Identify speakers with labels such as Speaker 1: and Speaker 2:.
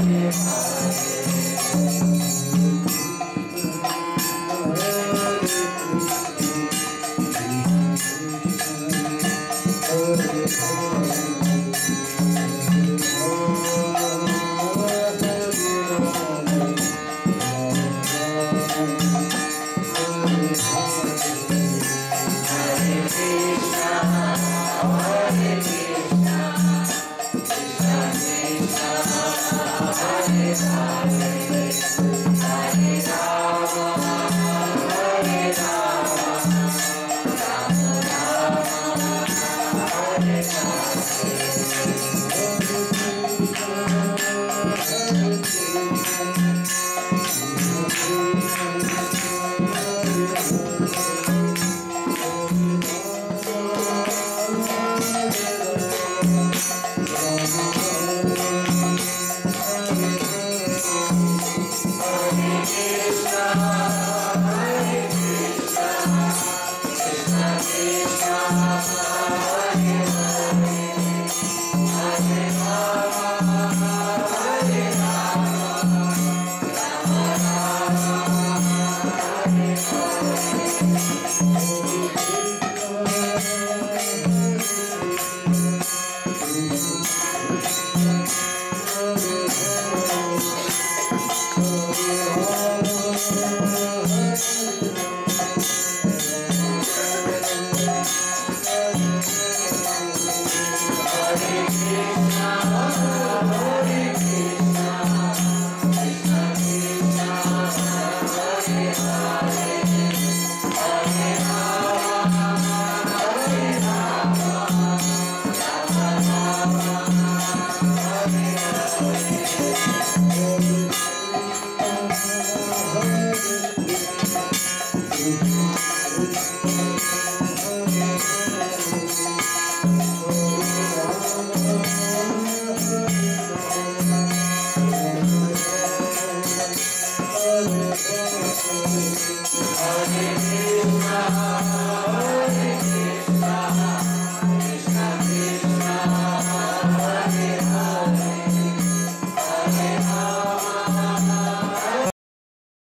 Speaker 1: Thank you. eyes. now. Bye.